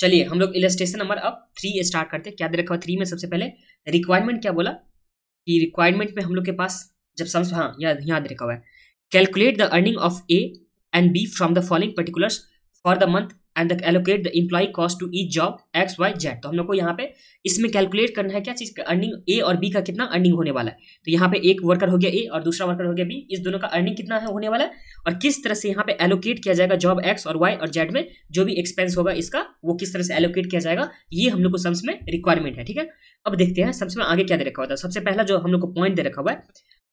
चलिए, हम लोग इलस्ट्रेशन नंबर अब थ्री स्टार्ट करते हैं। क्या रखा हुआ थ्री में सबसे पहले? रिक्वायरमेंट क्या बोला? कि रिक्वायरमेंट में हम लोग के पास जब सम हाँ याद याद रखा हुआ है। Calculate the earning of A and B from the following particulars for the month and allocate the employee cost to each job X Y Z तो हम लोग को यहाँ पे इसमें कैलकुलेट करना है क्या चीज़ अर्निंग ए और बी का कितना अर्निंग होने वाला है। तो यहाँ पे एक वर्कर हो गया ए और दूसरा वर्कर हो गया बी इस दोनों का अर्निंग कितना है, होने वाला है। और किस तरह से यहाँ पे एलोकेट किया जाएगा जॉब एक्स और वाई और जेड में, जो भी एक्सपेंस होगा इसका, वो किस तरह से एलोकेट किया जाएगा, ये हम लोग को सम्स में रिक्वायरमेंट है, ठीक है? अब देखते हैं सम्स में आगे क्या दे रखा हुआ था। सबसे पहला जो हम लोग को पॉइंट दे रखा हुआ है,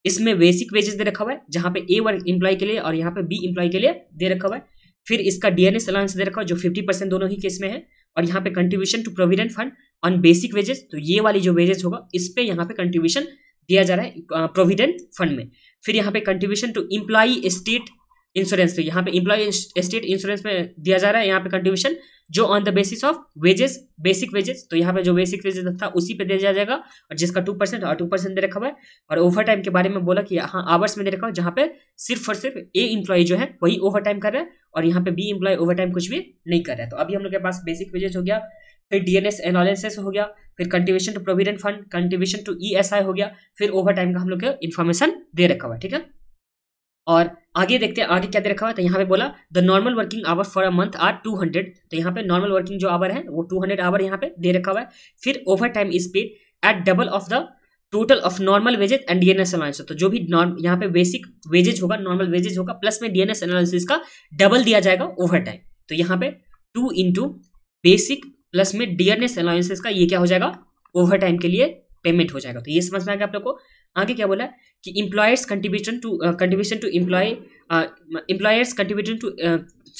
इसमें बेसिक वेजेस दे रखा हुआ है, जहाँ पे ए वर्क इंप्लॉय के लिए और यहाँ पे बी इंप्लॉय के लिए दे रखा हुआ है। फिर इसका डीएनएस अलाउंस दे रखा जो फिफ्टी परसेंट दोनों ही केस में है, और यहाँ पे contribution to provident fund on basic wages तो ये वाली जो वेजेस होगा, इस पे यहाँ पे कंट्रीब्यूशन दिया जा रहा है प्रोविडेंट फंड में। फिर यहाँ पे contribution to employee state insurance तो यहाँ पे इम्प्लॉय स्टेट इंश्योरेंस में दिया जा रहा है, यहाँ पे कंट्रीब्यूशन जो on the basis of wages basic wages तो यहाँ पे जो बेसिक वेजेस था, उसी पे दिया जाएगा, और जिसका टू परसेंट और टू परसेंट दे रखा हुआ है। और ओवर टाइम के बारे में बोला कि हाँ आवर्स में दे रखा हुआ जहाँ पे सिर्फ़ और सिर्फ़ ए इम्प्लॉय जो है, वही ओवर टाइम कर रहा है, और यहाँ पे बी इम्प्लॉय ओवर टाइम कुछ भी नहीं कर रहा है। तो अभी हम लोग के पास बेसिक वेजेस हो गया, फिर डीएनएस एनालिसिस हो गया, फिर contribution to provident fund contribution to ESI हो गया, फिर ओवर टाइम का हम लोग इन्फॉर्मेशन दे रखा हुआ है, ठीक है? और आगे देखते हैं, आगे क्या दे रखा हुआ है? तो यहाँ पे बोला the normal working hour for a month are two hundred तो यहाँ पे नॉर्मल वर्किंग जो आवर है, वो टू हंड्रेड आवर यहाँ पे दे रखा हुआ है। फिर overtime is paid at double of the total of normal wages and DNS analysis तो जो भी यहाँ पे बेसिक वेजेज होगा नॉर्मल वेजेज होगा प्लस में डीएनएस एनालिसिस का डबल दिया जाएगा ओवर टाइम तो यहाँ पे टू इंटू बेसिक प्लस में डीएनएस एनालिसिस का ये क्या हो जाएगा? ओवर टाइम के लिए पेमेंट हो जाएगा। तो ये समझ में आएगा आप लोग को? आगे क्या बोला? कि employers contribution to contribution to employee employers contribution to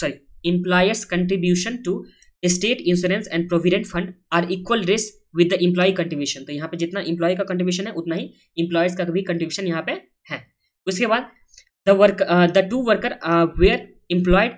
sorry employers contribution to state insurance and provident fund are equal rates with the employee contribution तो यहाँ पे जितना इम्प्लॉय का कंट्रीब्यूशन है, उतना ही इम्प्लॉयर्स का भी कंट्रीब्यूशन यहाँ पे है। उसके बाद the work the two worker were employed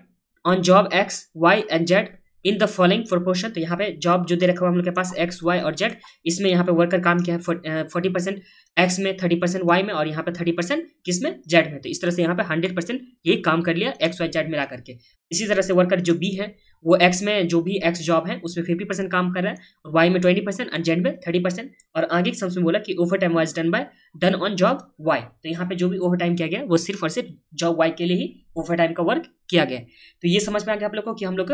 on job X Y and Z in the following proportion तो यहाँ पे जॉब जो दे रखा हुआ हम लोग के पास एक्स वाई और जेड इसमें यहाँ पे वर्कर काम किया है फोर्टी परसेंट एक्स में थर्टी परसेंट वाई में और यहाँ पे थर्टी परसेंट किसमें? जेड में। तो इस तरह से यहाँ पे हंड्रेड परसेंट ये काम कर लिया एक्स वाई जेड मिला करके। इसी तरह से वर्कर जो बी है, वो एक्स में जो भी एक्स जॉब है, उसमें फिफ्टी परसेंट काम कर रहा है और वाई में ट्वेंटी परसेंट और जेड में थर्टी परसेंट और आगे समझ में बोला कि overtime was done by done on job Y तो यहाँ पे जो भी ओवर टाइम किया गया, वो सिर्फ़ और सिर्फ़ जॉब वाई के लिए ही ओवर टाइम का वर्क किया गया। तो ये समझ में आ गया आप लोग को कि हम लोग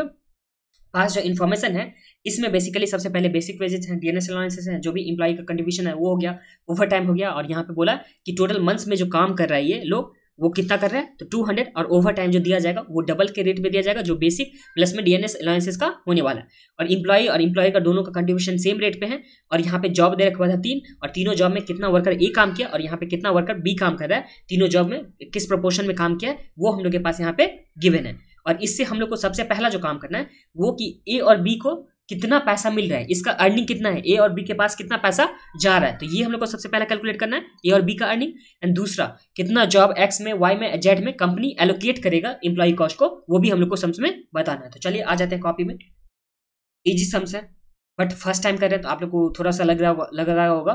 पास जो इन्फॉर्मेशन है, इसमें बेसिकली सबसे पहले बेसिक वेजेस हैं डीएनएस एनालिसिस हैं, जो भी इंप्लॉय का कंट्रीब्यूशन है, वो हो गया ओवर टाइम हो गया, और यहाँ पे बोला कि टोटल मंथ्स में जो काम कर रहा है ये लोग, वो कितना कर रहे हैं? तो 200 और ओवर टाइम जो दिया जाएगा, वो डबल के रेट में दिया जाएगा, जो बेसिक प्लस में डीएनएस अलायंसेस का होने वाला है। और इंप्लॉय और इंप्लॉय का दोनों का कंट्रीब्यूशन सेम रेट पे है, और यहाँ पे जॉब दे रखा हुआ था तीन, और तीनों जॉब में कितना वर्कर ए काम किया, और यहाँ पे कितना वर्कर बी काम कर रहा है, तीनों जॉब में किस प्रपोर्शन में काम किया है, वो हम लोग के पास यहाँ पे गिवन है। और इससे हम लोग को सबसे पहला जो काम करना है, वो कि ए और बी को कितना पैसा मिल रहा है, इसका अर्निंग कितना है ए और बी के पास कितना पैसा जा रहा है। तो ये हम लोग को सबसे पहले कैलकुलेट करना है ए और बी का अर्निंग एंड दूसरा, कितना जॉब एक्स में वाई में जेड में कंपनी एलोकेट करेगा इंप्लॉय कॉस्ट को, वो भी हम लोग को सम्स में बताना है। तो चलिए, आ जाते हैं कॉपी में। इजी सम्स है बट फ़र्स्ट टाइम कर रहे हैं तो आप लोग को थोड़ा सा लग रहा लग रहा होगा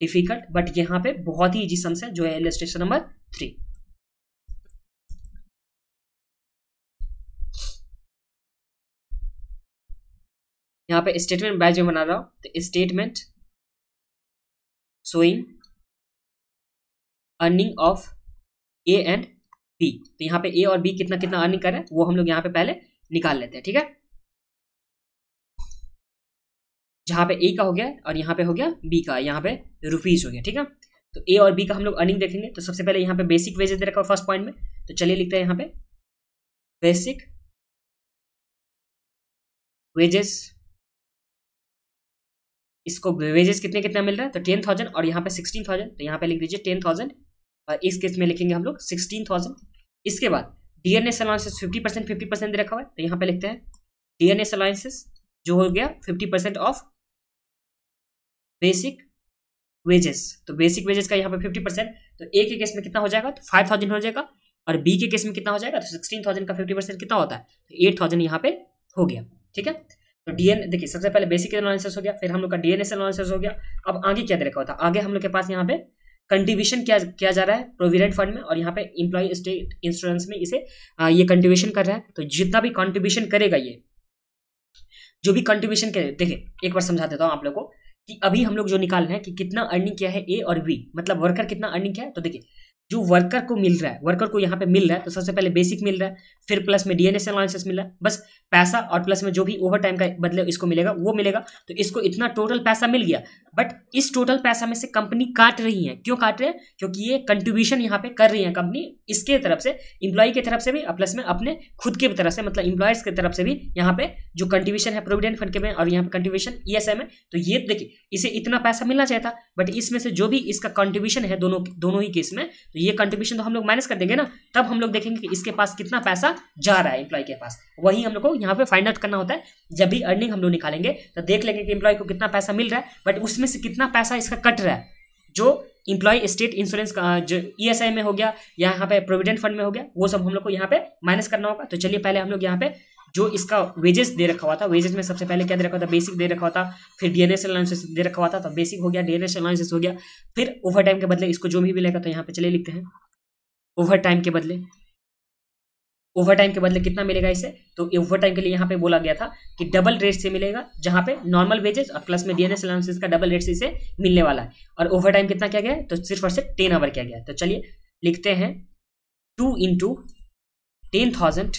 डिफ़िकल्ट बट यहाँ पे बहुत ही इजी सम्स है, जो है इलेस्ट्रेशन नंबर थ्री यहाँ पे स्टेटमेंट बैच में बना रहा हूँ तो statement showing earning of A and B तो यहाँ पे ए और बी कितना कितना अर्निंग कर रहे हैं, वो हम लोग यहाँ पे पहले निकाल लेते हैं, ठीक है? जहाँ पे ए का हो गया और यहाँ पे हो गया बी का, यहाँ पे रुपीज़ हो गया, ठीक है? तो ए और बी का हम लोग अर्निंग देखेंगे तो सबसे पहले यहाँ पे बेसिक वेजेस दे रखा फ़र्स्ट पॉइंट में तो चलिए लिखते हैं यहाँ पे। बेसिक वेजेस इसको वेजेस कितने कितना मिल रहा है? तो टेन थाउज़ेंड और यहाँ पे सिक्सटीन थाउज़ेंड तो यहाँ पे लिख दीजिए टेन थाउज़ेंड और इस केस में लिखेंगे हम लोग सिक्सटीन थाउज़ेंड इसके बाद DNS allowances fifty percent fifty percent रखा हुआ है। तो यहाँ पे लिखते हैं डीएनएस अलाउंसेस जो हो गया fifty percent of basic wages तो बेसिक वेजेस का यहाँ पे फिफ्टी परसेंट तो ए के केस में कितना हो जाएगा? तो फाइव थाउज़ेंड हो जाएगा और बी के केस में कितना हो जाएगा? तो सिक्सटीन थाउज़ेंड का फिफ्टी परसेंट कितना होता है? तो एट थाउज़ेंड यहाँ पे हो गया। ठीक है? तो डीएन देखिए सबसे पहले बेसिक एनालिसिस हो गया फिर हम लोग का डीएनएस एनालिसिस हो गया। अब आगे क्या दे रखा होता आगे हम लोग के पास यहाँ पे कंट्रीब्यूशन क्या किया जा रहा है? प्रोविडेंट फंड में और यहाँ पे इंप्लॉय स्टेट इंश्योरेंस में इसे आ, ये कंट्रीब्यूशन कर रहा है। तो जितना भी कंट्रीब्यूशन करेगा ये जो भी कंट्रीब्यूशन के देखिए एक बार समझा देता हूँ आप लोग को कि अभी हम लोग जो निकाल रहे हैं कि कितना अर्निंग किया है ए और बी मतलब वर्कर कितना अर्निंग किया है? तो देखिए जो वर्कर को मिल रहा है वर्कर को यहाँ पे मिल रहा है तो सबसे पहले बेसिक मिल रहा है, फिर प्लस में डीएनएस अलाउंसेस मिल बस पैसा और प्लस में जो भी ओवर टाइम का बदले इसको मिलेगा, वो मिलेगा तो इसको इतना टोटल पैसा मिल गया बट इस टोटल पैसा में से कंपनी काट रही है। क्यों काट रहे हैं? क्योंकि ये कंट्रीब्यूशन यहाँ पे कर रही है कंपनी इसके तरफ़ से इंप्लॉय की तरफ़ से भी और प्लस में अपने खुद की तरफ़ से मतलब इंप्लॉयर्स की तरफ़ से भी यहाँ पे जो कंट्रीब्यूशन है प्रोविडेंट फंड के में और यहाँ पे कंट्रीब्यूशन ई एस में तो ये देखिए, इसे इतना पैसा मिलना चाहिए था बट इसमें से जो भी इसका कंट्रीब्यूशन है दोनों दोनों ही केस में तो ये कंट्रीब्यूशन तो हम लोग माइनस कर देंगे ना, तब हम लोग देखेंगे कि इसके पास कितना पैसा जा रहा है इंप्लॉय के पास। वही हम लोग को यहाँ पे फाइंड आउट करना होता है। जब भी अर्निंग हम लोग निकालेंगे तो देख लेंगे कि इंप्लॉय को कितना पैसा मिल रहा है बट उसमें से कितना पैसा इसका कट रहा है। जो इंप्लॉय स्टेट इंश्योरेंस का, जो ई e में हो गया, या यहाँ पे प्रोविडेंट फंड में हो गया, वो सब हम लोग को यहाँ पे माइनस करना होगा। तो चलिए पहले हम लोग यहाँ पे जो इसका वेजेस दे रखा हुआ था वेजेस में सबसे पहले क्या दे रखा था? बेसिक दे रखा था, फिर डीएनएस अलाउंसेस दे रखा हुआ था तो बेसिक हो गया डीएनएस अलाउंसेस हो गया। फिर ओवर टाइम के बदले इसको जो भी मिलेगा तो यहाँ पे चले लिखते हैं। ओवर टाइम के बदले ओवर टाइम के बदले कितना मिलेगा इसे? तो ओवर टाइम के लिए यहाँ पे बोला गया था कि डबल रेट से मिलेगा, जहाँ पे नॉर्मल वेजेस और प्लस में डीएनएस अलाउंसेस का डबल रेट से इसे मिलने वाला है। और ओवर टाइम कितना किया गया तो सिर्फ़ और सिर्फ़ टेन आवर किया गया तो चलिए लिखते हैं। Two into ten thousand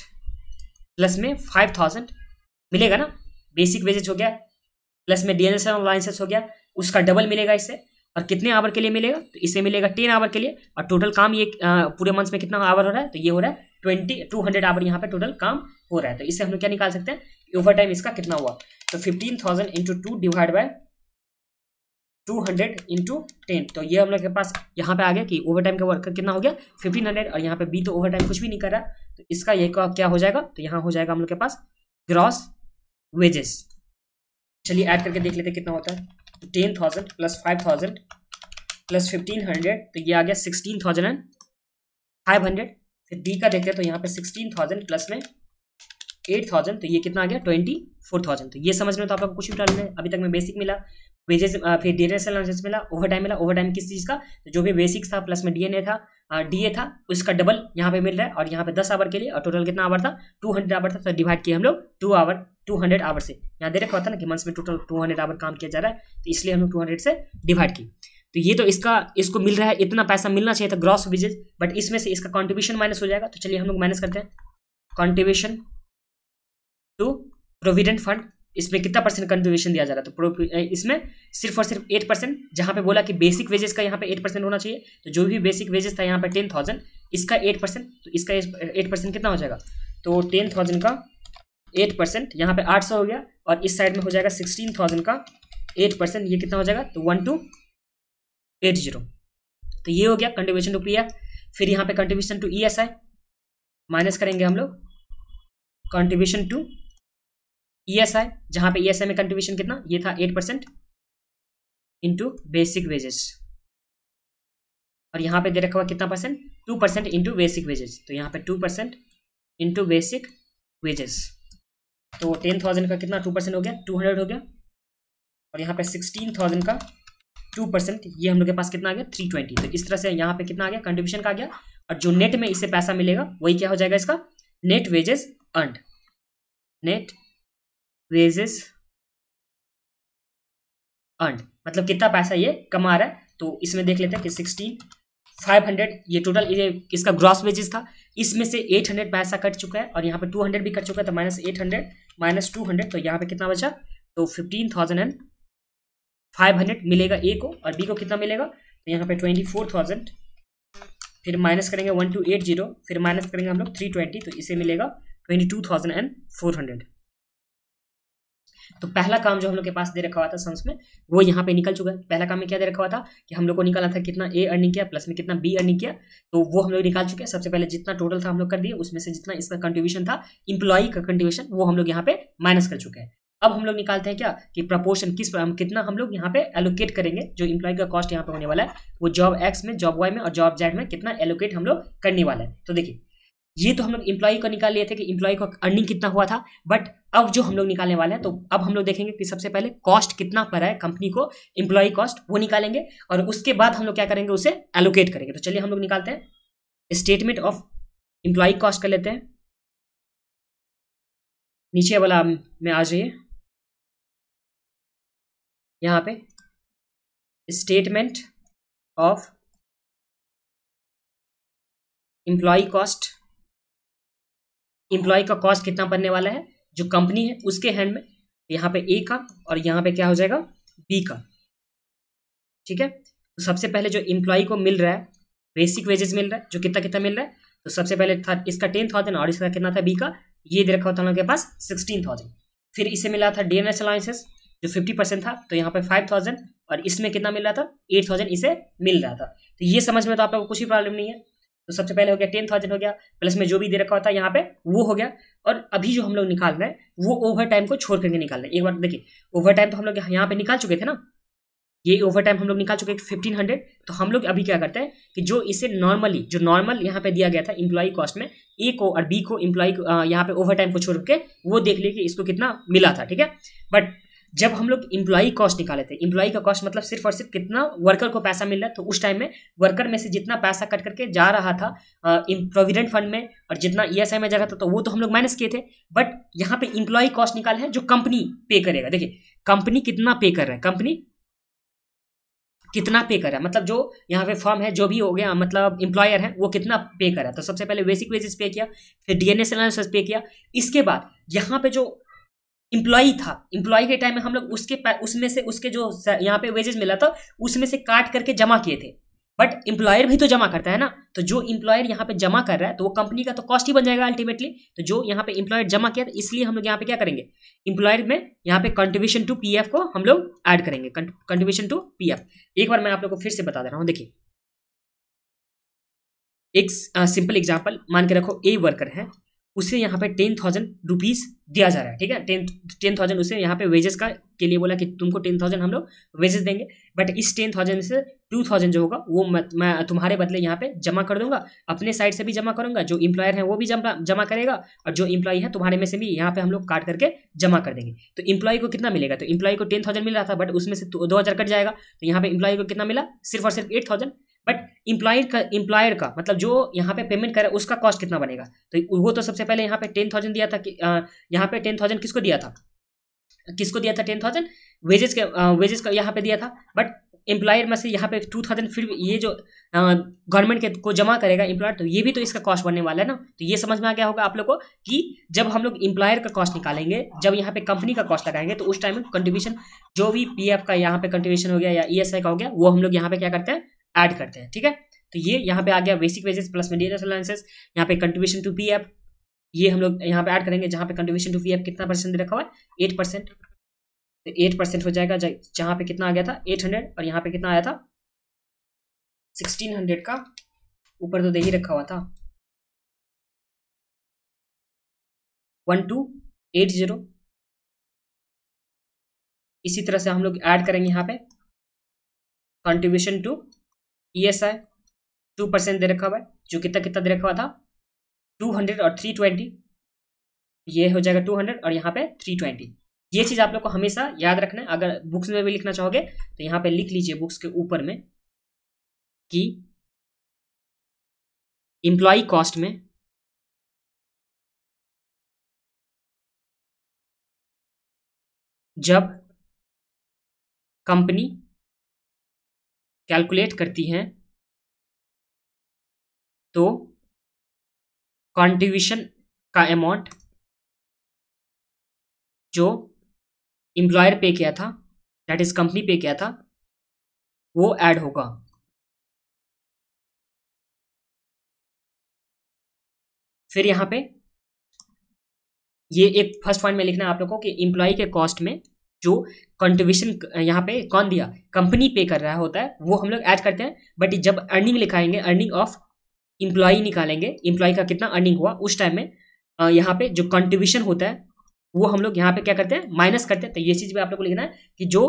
plus में फाइव थाउज़ेंड मिलेगा ना? बेसिक वेजेस हो गया, प्लस में डीएनएस अलाउंसेस हो गया, उसका डबल मिलेगा इससे। और कितने आवर के लिए मिलेगा? तो इसे मिलेगा टेन आवर के लिए। और टोटल काम ये पूरे मंथ में कितना आवर हो रहा है? तो ये हो रहा है ट्वेंटी टू हंड्रेड आवर यहाँ पे टोटल काम हो रहा है। तो इससे हम लोग क्या निकाल सकते हैं? ओवर टाइम इसका कितना हुआ? तो fifteen thousand into two divide by two hundred into ten. तो ये हम लोग के पास यहाँ पे आ गया कि ओवर टाइम का वर्क कितना हो गया? फिफ्टीन हंड्रेड और यहाँ पे बी तो ओवर टाइम कुछ भी नहीं कर रहा। तो इसका ये क्या हो जाएगा? तो यहाँ हो जाएगा हम लोग के पास ग्रॉस वेजेस चलिए ऐड करके देख लेते कितना होता है। Ten thousand plus five thousand plus fifteen hundred तो ये आ गया sixteen thousand and five hundred फिर डी का देखते हैं तो यहाँ पे सिक्सटीन थाउज़ेंड प्लस में एट थाउज़ेंड तो ये कितना आ गया? ट्वेंटी फोर थाउज़ेंड तो ये समझ में तो आप लोग कुछ भी डालना है। अभी तक में बेसिक मिला। वेजेस फिर डी डीएनएस एनालिसिस मिला ओवर टाइम मिला ओवर टाइम किस चीज़ का? तो जो भी बेसिक्स था प्लस में डीएनए था डीए था, उसका डबल यहाँ पे मिल रहा है और यहाँ पे दस आवर के लिए और टोटल कितना आवर था? टू हंड्रेड आवर था तो डिवाइड किया हम लोग two hour two hundred hour से। यहाँ दे रखा होता ना कि मंथ में टोटल टू हंड्रेड आवर काम किया जा रहा है तो इसलिए हम लोग टू हंड्रेड से डिवाइड की तो ये तो इसका, इसको मिल रहा है, इतना पैसा मिलना चाहिए था ग्रॉस विजेज बट इसमें से इसका कॉन्ट्रीब्यूशन माइनस हो जाएगा। तो चलिए हम लोग माइनस करते हैं। कॉन्ट्रीब्यूशन टू प्रोविडेंट फंड इसमें कितना परसेंट कंट्रीब्यूशन दिया जा रहा है? तो इसमें सिर्फ़ और सिर्फ़ एट परसेंट जहाँ पे बोला कि बेसिक वेजेस का यहाँ पे एट परसेंट होना चाहिए तो जो भी बेसिक वेजेस था यहाँ पे टेन थाउज़ेंड इसका एट परसेंट तो इसका एट परसेंट कितना हो जाएगा? तो टेन थाउज़ेंड का एट परसेंट यहाँ पे आठ सौ हो गया, और इस साइड में हो जाएगा सिक्सटीन थाउज़ेंड का एट परसेंट ये कितना हो जाएगा? तो वन टू एट ज़ीरो तो ये हो गया कंट्रीब्यूशन टू पी एफ़ फिर यहाँ पे contribution to E S I minus करेंगे हम लोग contribution to E S I जहाँ पे ई एस आई में कंट्रीब्यूशन कितना? ये था eight percent into basic wages और यहाँ पे दे रखा हुआ कितना percent two percent into basic wages तो यहाँ पे two percent into basic wages तो टेन थाउज़ेंड का कितना टू परसेंट हो गया? टू हंड्रेड हो गया. और यहाँ पे सिक्सटीन थाउज़ेंड का टू परसेंट ये हम लोग के पास कितना आ गया? थ्री ट्वेंटी तो इस तरह से यहाँ पे कितना आ गया? कंट्रीब्यूशन का आ गया. और जो नेट में इसे पैसा मिलेगा, वही क्या हो जाएगा इसका? Net wages earn net wages earn मतलब कितना पैसा ये कमा रहा है? तो इसमें देख लेते हैं कि सिक्सटीन फाइव हंड्रेड ये टोटल ये इसका ग्रॉस वेजेस था। इसमें से एट हंड्रेड पैसा कट चुका है और यहाँ पे टू हंड्रेड भी कट चुका है तो minus eight hundred minus two hundred तो यहाँ पे कितना बचा? तो fifteen thousand and five hundred मिलेगा ए को और बी को कितना मिलेगा? तो यहाँ पे ट्वेंटी फोर थाउज़ेंड फिर माइनस करेंगे वन टू एट ज़ीरो फिर माइनस करेंगे हम लोग थ्री ट्वेंटी तो इसे मिलेगा twenty two thousand and four hundred तो पहला काम जो हम लोग के पास दे रखा हुआ था संस में, वो यहाँ पे निकल चुका है। पहला काम में क्या दे रखा हुआ था कि हम लोग को निकाला था कितना ए अर्निंग किया प्लस में कितना बी अर्निंग किया तो वो हम लोग निकाल चुके हैं। सबसे पहले जितना टोटल था हम लोग कर दिए, उसमें से जितना इसका कंट्रीब्यूशन था इंप्लॉई का कंट्रीब्यूशन वो हम लोग यहाँ पे माइनस कर चुके हैं। अब हम लोग निकालते हैं क्या कि प्रपोर्शन किस पर हम कितना हम लोग यहाँ पे एलोकेट करेंगे, जो इंप्लॉय का कॉस्ट यहाँ पे होने वाला है, वो जॉब एक्स में जॉब वाई में और जॉब जेड में कितना एलोकेट हम लोग करने वाला है। तो देखिए ये तो हम लोग इंप्लॉय को निकाल लिए थे कि इंप्लॉय को अर्निंग कितना हुआ था बट अब जो हम लोग निकालने वाले हैं तो अब हम लोग देखेंगे कि सबसे पहले कॉस्ट कितना पड़ा है कंपनी को इंप्लॉय कॉस्ट वो निकालेंगे और उसके बाद हम लोग क्या करेंगे, उसे एलोकेट करेंगे। तो चलिए हम लोग निकालते हैं। स्टेटमेंट ऑफ़ इंप्लॉय कॉस्ट कर लेते हैं। नीचे वाला में आ जाइए। यहाँ पे। Statement of employee cost employee का कॉस्ट कितना बनने वाला है? जो कंपनी है, उसके हैंड में यहाँ पे ए का और यहाँ पे क्या हो जाएगा? बी का। ठीक है? तो सबसे पहले जो एम्प्लॉय को मिल रहा है बेसिक वेजेस मिल रहा है, जो कितना कितना मिल रहा है तो सबसे पहले था, इसका टेन थाउज़ेंड और इसका कितना था बी का? ये दे रखा होता हम लोग के पास सिक्सटीन थाउज़ेंड फिर इसे मिला था डी एन एस अलाउंसेस जो फिफ्टी परसेंट था तो यहाँ पे फाइव थाउज़ेंड और इसमें कितना मिल रहा था? एट थाउज़ेंड इसे मिल रहा था। तो ये समझ में तो आप लोग को कुछ प्रॉब्लम नहीं है। तो सबसे पहले हो गया टेन थाउज़ेंड हो गया प्लस में जो भी दे रखा होता है यहाँ पे, वो हो गया। और अभी जो हम लोग निकाल रहे हैं, वो ओवर टाइम को छोड़ करके निकाल रहे हैं। एक बार देखिए ओवर टाइम तो हम लोग यहाँ पे निकाल चुके थे ना? ये ओवर टाइम हम लोग निकाल चुके फिफ्टीन हंड्रेड तो हम लोग अभी क्या करते हैं कि जो इसे नॉर्मली जो नॉर्मल यहाँ पे दिया गया था इम्प्लॉय कॉस्ट में ए को और बी को इम्प्लॉय यहाँ पे ओवर टाइम को छोड़ के, वो देख लिए कि इसको कितना मिला था, ठीक है? बट जब हम लोग इम्प्लॉई कॉस्ट निकाले थे। इम्प्लॉई का कॉस्ट मतलब सिर्फ़ और सिर्फ़ कितना वर्कर को पैसा मिल रहा है तो उस टाइम में वर्कर में से जितना पैसा कट करके जा रहा था प्रोविडेंट फंड में और जितना ई e में जा रहा था तो वो तो हम लोग माइनस किए थे। बट यहाँ पे इम्प्लॉई कॉस्ट निकाले हैं जो कंपनी पे करेगा। देखिए कंपनी कितना पे कर रहा है? कंपनी कितना पे कर रहा है? मतलब जो यहाँ पे फॉर्म है, जो भी हो गया मतलब एम्प्लॉयर है, वो कितना पे कर रहा है? तो सबसे पहले बेसिक वेजेस पे किया, फिर डीएनएस एनालिसिस पे किया। इसके बाद यहाँ पे जो इम्प्लॉई था। इम्प्लॉई के टाइम में हम लोग उसके उसमें से उसके जो यहाँ पे वेजेस मिला था, उसमें से काट करके जमा किए थे। बट इम्प्लॉयर भी तो जमा करता है ना। तो जो इम्प्लॉयर यहाँ पे जमा कर रहा है तो वो कंपनी का तो कॉस्ट ही बन जाएगा अल्टीमेटली तो जो यहाँ पे इम्प्लॉयर जमा किया इसलिए हम लोग यहाँ पे क्या करेंगे? इम्प्लॉयर में यहाँ पे कंट्रीब्यूशन टू पीएफ को हम लोग ऐड करेंगे। कंट्रीब्यूशन टू पीएफ एक बार मैं आप लोग को फिर से बता दे रहा हूँ। देखिए। एक सिंपल एग्ज़ाम्पल मान के रखो ए वर्कर है। उसे यहाँ पे टेन थाउज़ेंड रुपीज़ दिया जा रहा है ठीक है? टेन टेन थाउज़ेंड उसे यहाँ पे वेजेस का के लिए बोला कि तुमको टेन थाउज़ेंड हम लोग वेजेस देंगे बट इस टेन थाउज़ेंड से टू थाउज़ेंड जो होगा वो मैं, मैं तुम्हारे बदले यहाँ पे जमा कर दूँगा अपने साइड से भी जमा करूँगा जो इम्प्लॉयर है वो भी जमा जमा करेगा और जो इम्प्लॉय है तुम्हारे में से भी यहाँ पे हम लोग काट करके जमा कर देंगे। तो इम्प्लॉय को कितना मिलेगा? तो इम्प्लॉय को टेन थाउज़ेंड मिल रहा था बट उसमें से दो हज़ार कट जाएगा तो यहाँ पे इम्प्लॉय को कितना मिला? सिर्फ़ और सिर्फ़ एट थाउज़ेंड बट इम्प्लॉयड का इम्प्लॉयर का मतलब जो यहाँ पे पेमेंट करे, उसका कॉस्ट कितना बनेगा? तो वो तो सबसे पहले यहाँ पे टेन थाउज़ेंड दिया था कि यहाँ पे टेन थाउज़ेंड किसको दिया था? किसको दिया था टेन थाउज़ेंड वेजेस के वेजेस का यहाँ पे दिया था। बट एम्प्लॉयर में से यहाँ पे टू थाउज़ेंड फिर ये जो गवर्नमेंट के को जमा करेगा एम्प्लॉयर तो ये भी तो इसका कॉस्ट बनने वाला है ना? तो ये समझ में आ गया होगा आप लोग को कि जब हम लोग एम्प्लॉयर का कॉस्ट निकालेंगे, जब यहाँ पे कंपनी का कॉस्ट लगाएँगे तो उस टाइम में कंट्रीब्यूशन जो भी पीएफ का यहाँ पे कंट्रीब्यूशन हो गया या ईएसआई का हो गया, वो हम लोग यहाँ पे क्या करते हैं? ऐड करते हैं, ठीक है? तो ये यहाँ पे आ गया बेसिक वेजेस प्लस मेडिएस अलाउंसेस यहाँ पे कंट्रीब्यूशन टू पी एफ़ ये हम लोग यहाँ पे ऐड करेंगे जहाँ पे कंट्रीब्यूशन टू पी एफ़ कितना परसेंट रखा हुआ है? एट परसेंट तो एट परसेंट हो जाएगा जहाँ पे कितना आ गया था? एट हंड्रेड और यहाँ पे कितना आया था? सिक्सटीन हंड्रेड का ऊपर तो दे ही रखा हुआ था। वन टू एट ज़ीरो इसी तरह से हम लोग ऐड करेंगे यहाँ पे contribution to E S I two percent दे रखा हुआ है, जो कितना कितना दे रखा हुआ था? टू हंड्रेड और थ्री ट्वेंटी ये हो जाएगा टू हंड्रेड और यहाँ पे थ्री ट्वेंटी ये चीज़ आप लोग को हमेशा याद रखना है। अगर बुक्स में भी लिखना चाहोगे तो यहाँ पे लिख लीजिए बुक्स के ऊपर में कि इंप्लॉय कॉस्ट में जब कंपनी कैलकुलेट करती हैं तो कॉन्ट्रीब्यूशन का अमाउंट जो एम्प्लॉयर पे किया था दैट इज़ कंपनी पे किया था, वो ऐड होगा। फिर यहाँ पे ये एक फ़र्स्ट पॉइंट में लिखना है आप लोगों को कि एम्प्लॉय के कॉस्ट में जो कंट्रीब्यूशन यहाँ पे कौन दिया? कंपनी पे कर रहा होता है, वो हम लोग ऐड करते हैं बट जब अर्निंग लिखाएँगे अर्निंग ऑफ़ इम्प्लॉय निकालेंगे इम्प्लॉय का कितना अर्निंग हुआ, उस टाइम में यहाँ पे जो कंट्रीब्यूशन होता है वो हम लोग यहाँ पे क्या करते हैं? माइनस करते हैं। तो ये चीज़ भी आप लोग को लिखना है कि जो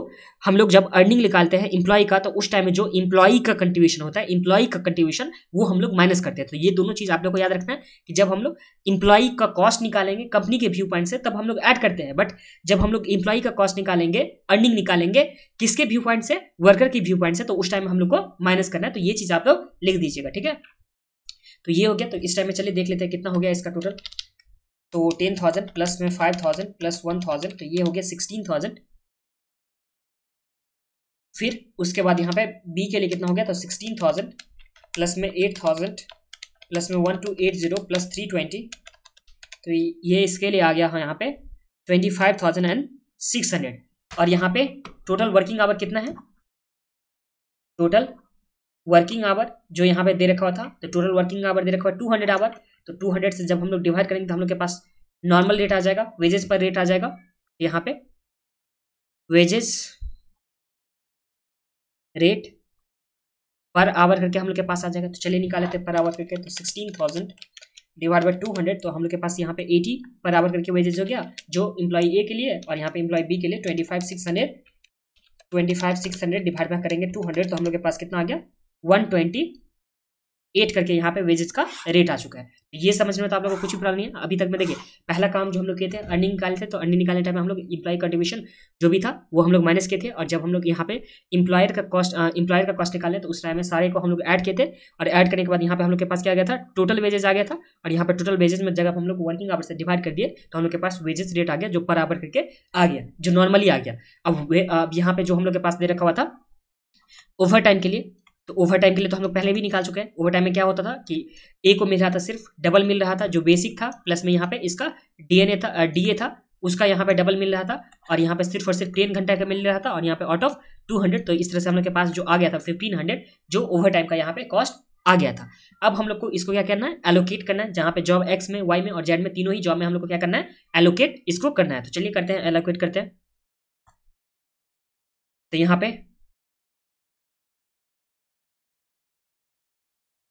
हम लोग जब अर्निंग निकालते हैं इंप्लॉय का तो उस टाइम में जो इंप्लॉय का कंट्रीब्यूशन होता है इंप्लॉय का कंट्रीब्यूशन वो हम लोग माइनस करते हैं। तो ये दोनों चीज़ आप लोग को याद रखना है कि जब हम लोग इंप्लॉय का कॉस्ट निकालेंगे कंपनी के व्यू पॉइंट से, तब हम लोग ऐड करते हैं। बट जब हम लोग इंप्लॉय का कॉस्ट निकालेंगे अर्निंग निकालेंगे, किसके व्यू पॉइंट से? वर्कर के व्यू पॉइंट से तो उस टाइम हम लोग को माइनस करना है। तो ये चीज़ आप लोग लिख दीजिएगा, ठीक है? तो ये हो गया। तो इस टाइम में चलिए देख लेते हैं कितना हो गया इसका टोटल तो टेन थाउज़ेंड प्लस में five thousand plus one thousand तो ये हो गया सिक्सटीन थाउज़ेंड फिर उसके बाद यहाँ पे बी के लिए कितना हो गया? तो सिक्सटीन थाउज़ेंड प्लस में एट थाउज़ेंड प्लस में one two eight zero plus three twenty तो ये इसके लिए आ गया हाँ यहाँ पे twenty five thousand and six hundred और यहाँ पे टोटल वर्किंग आवर कितना है? टोटल वर्किंग आवर जो यहाँ पे दे रखा हुआ था तो टोटल वर्किंग आवर दे रखा हुआ टू हंड्रेड आवर तो टू हंड्रेड से जब हम लोग डिवाइड करेंगे तो हम लोग के पास नॉर्मल रेट आ जाएगा वेजेस पर रेट आ जाएगा। यहाँ पे वेजेस रेट पर आवर करके हम लोग के पास आ जाएगा। तो चलिए निकाल लेते पर आवर करके तो sixteen thousand divide by two hundred तो हम लोग के पास यहाँ पे एटी पर आवर करके वेजेस हो गया, जो इम्प्लॉई ए के लिए और यहाँ पे इम्प्लॉय बी के लिए twenty five six hundred twenty five six hundred divide by करेंगे टू हंड्रेड तो हम लोग के पास कितना आ गया? वन ट्वेंटी एट करके यहाँ पे वेजेस का रेट आ चुका है। ये समझ में तो आप लोगों को कुछ भी प्रॉब्लम नहीं है। अभी तक में देखिए, पहला काम जो हम लोग किए थे अर्निंग निकाले थे तो अर्निंग निकालने टाइम हम लोग इम्प्लॉय कंट्रीब्यूशन जो भी था, वो हम लोग माइनस किए थे। और जब हम लोग यहाँ पे इम्प्लॉयर का कॉस्ट इम्प्लॉयर का कॉस्ट निकाले तो उस टाइम में सारे को हम लोग ऐड किए थे। और ऐड करने के बाद यहाँ पे हम लोग के पास क्या गया था? टोटल वेजेस आ गया था। और यहाँ पे टोटल वेजेस में जगह हम लोग वर्किंग आवर से डिवाइड कर दिए तो हम लोग के पास वेजेस रेट आ गया, जो पर आवर करके आ गया, जो नॉर्मली आ गया। अब अब यहाँ पे जो हम लोग के पास दे रखा हुआ था ओवर टाइम के लिए तो ओवर टाइम के लिए तो हम लोग पहले भी निकाल चुके हैं। ओवर टाइम में क्या होता था कि ए को मिल रहा था सिर्फ़ डबल मिल रहा था, जो बेसिक था प्लस में यहाँ पे इसका डीएनए था डीए था, उसका यहाँ पे डबल मिल रहा था, और यहाँ पे सिर्फ़ और सिर्फ़ टेन घंटा का मिल रहा था, और यहाँ पे आउट ऑफ़ टू हंड्रेड तो इस तरह से हम लोग के पास जो आ गया था फिफ्टीन हंड्रेड जो ओवर टाइम का यहाँ पे कॉस्ट आ गया था। अब हम लोग को इसको क्या करना है? एलोकेट करना है, जहाँ पे जॉब एक्स में वाई में और जेड में तीनों ही जॉब में हम लोग को क्या करना है? एलोकेट इसको करना है। तो चलिए करते हैं एलोकेट करते हैं। तो यहाँ पे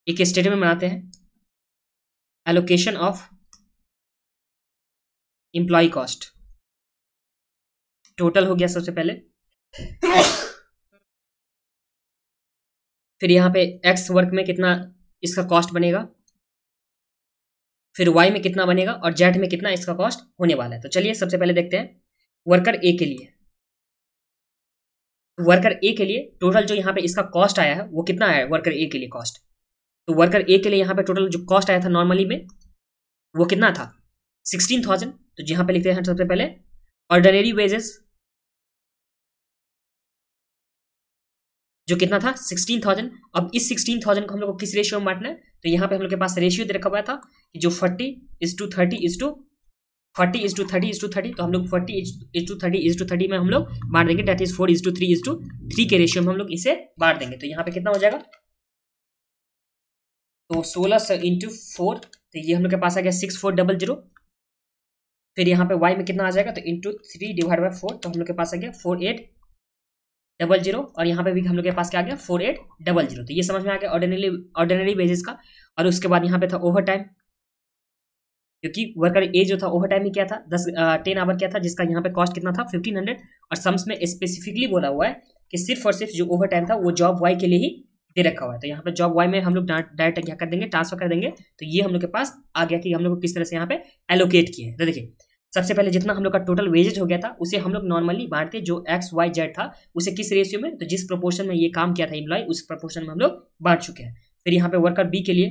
एक स्टेटमेंट बनाते हैं। Allocation of employee cost total हो गया सबसे पहले। फिर यहाँ पे एक्स वर्क में कितना इसका कॉस्ट बनेगा। फिर वाई में कितना बनेगा और जेड में कितना इसका कॉस्ट होने वाला है। तो चलिए सबसे पहले देखते हैं। वर्कर ए के लिए। वर्कर ए के लिए टोटल जो यहाँ पे इसका कॉस्ट आया है, वो कितना आया है? वर्कर ए के लिए कॉस्ट तो वर्कर ए के लिए यहाँ पे टोटल जो कॉस्ट आया था नॉर्मली में, वो कितना था? सिक्सटीन थाउज़ेंड तो यहाँ पे लिखते हैं सबसे पहले। ऑर्डनरी वेजेस जो कितना था? सिक्सटीन थाउज़ेंड अब इस सिक्सटीन थाउज़ेंड को हम लोग को किस रेशियो में बांटना है? तो यहाँ पे हम लोग के पास रेशियो दे रखा हुआ था कि जो forty is to thirty is to forty is to thirty is to thirty तो हम लोग forty is to thirty is to thirty में हम लोग बांट देंगे। That is four is to three is to three के रेशियो में हम लोग इसे बांट देंगे। तो यहाँ पे कितना हो जाएगा? तो सोलह इंटू फोर तो ये हम लोग के पास आ गया सिक्स फोर डबल ज़ीरो फिर यहाँ पे वाई में कितना आ जाएगा? तो into three divide by four तो हम लोग के पास आ गया फोर एट डबल ज़ीरो और यहाँ पे भी हम लोग के पास क्या आ गया? फोर एट डबल ज़ीरो तो ये समझ में आ गया ऑर्डिनरी ऑर्डिनरी बेसिस का। और उसके बाद यहाँ पे था ओवर टाइम क्योंकि वर्कर ए जो था ओवर टाइम ही क्या था? दस टेन आवर क्या था? जिसका यहाँ पे कॉस्ट कितना था? फिफ्टीन हंड्रेड और सम्स में स्पेसिफिकली बोला हुआ है कि सिर्फ़ और सिर्फ़ जो ओवर टाइम था, वो जॉब वाई के लिए ही दे रखा हुआ है। तो यहाँ पे जॉब वाई में हम लोग डायरेक्ट क्या कर देंगे ट्रांसफ़र कर देंगे। तो ये हम लोग के पास आ गया कि हम लोग को किस तरह से यहाँ पे एलोकेट किए हैं। तो देखिए, सबसे पहले जितना हम लोग का टोटल वेजेज हो गया था, उसे हम लोग नॉर्मली बांटते जो एक्स वाई जेड था, उसे किस रेशियो में? तो जिस प्रपोर्शन में ये काम किया था इम्प्लॉय उस प्रपोर्शन में हम लोग बांट चुके हैं। फिर यहाँ पे वर्कर बी के लिए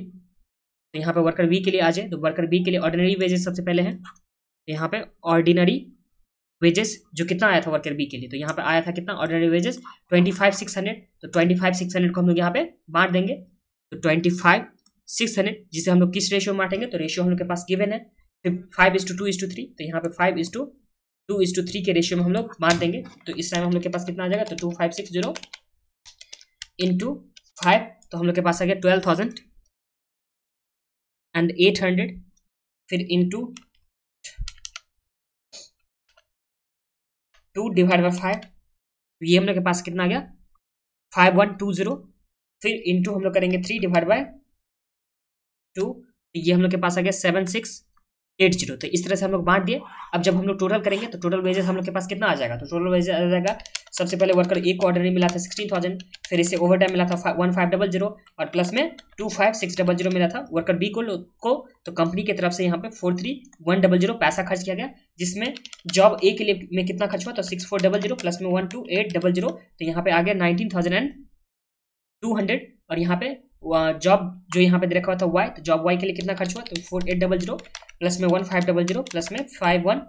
तो यहाँ पे वर्कर बी के लिए आ जाए। तो वर्कर बी के लिए ऑर्डिनरी वेजेस सबसे पहले हैं। तो यहाँ पे ऑर्डिनरी वेजेस जो कितना आया था वर्कर बी के लिए तो यहाँ पे आया था कितना? Ordinary wages twenty five six hundred तो ट्वेंटी फाइव सिक्स हंड्रेड को हम लोग यहाँ पे बांट देंगे। तो ट्वेंटी फाइव सिक्स हंड्रेड जिसे हम लोग किस रेशियो में बांटेंगे? तो रेशियो हम लोग के पास गिवन है। Five is to two is to three तो यहाँ पे five is to two is to three के रेशियो में हम लोग बांट देंगे। तो इस टाइम हम लोग के पास कितना आ जाएगा? तो two five six zero into five तो हम लोग के पास आ गया twelve thousand and eight hundred फिर into two divide by five तो ये हम लोग के पास कितना आ गया? फाइव वन टू ज़ीरो, फिर इंटू हम लोग करेंगे थ्री डिवाइड बाय टू ये हम लोग के पास आ गया सेवन सिक्स एट ज़ीरो। तो इस तरह से हम लोग बांट दिए। अब जब हम लोग टोटल करेंगे तो टोटल वेजेस हम लोग के पास कितना आ जाएगा? तो टोटल वेजेस आ जाएगा, सबसे पहले वर्कर एक को मिला था सिक्सटीन थाउज़ेंड फिर इसे ओवर टाइम मिला था वन फाइव डबल ज़ीरो और प्लस में two five six double zero मिला था वर्कर बी को को तो कंपनी की तरफ़ से यहाँ पे four three one double zero पैसा खर्च किया गया, जिसमें जॉब ए के लिए में कितना खर्च हुआ? तो six four double zero plus में one two eight double zero तो यहाँ पे आ गया nineteen thousand and two hundred और यहाँ पे जॉब जो यहाँ पे दे रखा हुआ था वाई तो जॉब वाई के लिए कितना खर्च हुआ? तो four eight double zero plus में one five double zero plus में फाइव वन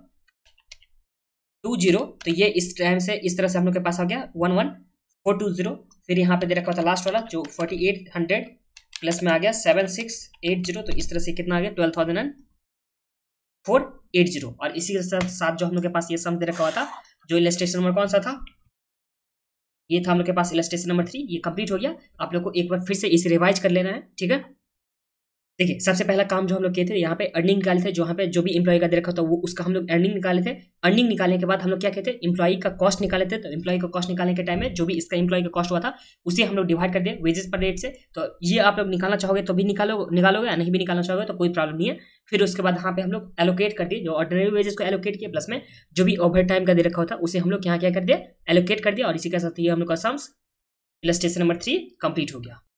टू ज़ीरो तो ये इस टाइम से इस तरह से हम लोग के पास आ गया one one four two zero फिर यहाँ पे दे रखा था लास्ट वाला, जो फोर्टी एट हंड्रेड प्लस में आ गया सेवन सिक्स एट ज़ीरो तो इस तरह से कितना आ गया? Twelve thousand and four eight zero और इसी के साथ जो हम लोग के पास ये सम दे रखा हुआ था, जो इलेस्ट्रेशन नंबर कौन सा था? ये था हम लोग के पास इलस्ट्रेशन नंबर थ्री ये कंप्लीट हो गया। आप लोग को एक बार फिर से इसे रिवाइज कर लेना है, ठीक है? देखिए, सबसे पहला काम जो हम लोग किए थे, यहाँ पे अर्निंग निकाले थे, जो यहाँ पे जो भी इंप्लॉय का दे रखा था, वो उसका हम लोग अर्निंग निकाले थे। अर्निंग निकालने के बाद हम लोग क्या कहते हैं इंप्लॉई का कॉस्ट निकाले थे तो इंप्लॉई का कॉस्ट निकालने के टाइम में जो भी इसका इंप्लॉय का कॉस्ट हुआ था, उसे हम लोग डिवाइड कर दिए वेजेस पर रेट से। तो ये आप लोग निकालना चाहोगे तो भी निकालो, निकालोगे, या नहीं भी निकालना चाहोगे तो कोई प्रॉब्लम नहीं है। फिर उसके बाद यहाँ पे हम लोग एलोकेट कर दिए, जो ऑर्डनरी वेजेस को एलोकेट किया प्लस में जो भी ओवर टाइम का दे रखा था उसे हम लोग यहाँ क्या कर दिया एलोकेट कर दिया और इसी के साथ ये हम लोग का sums plus station number three complete हो गया।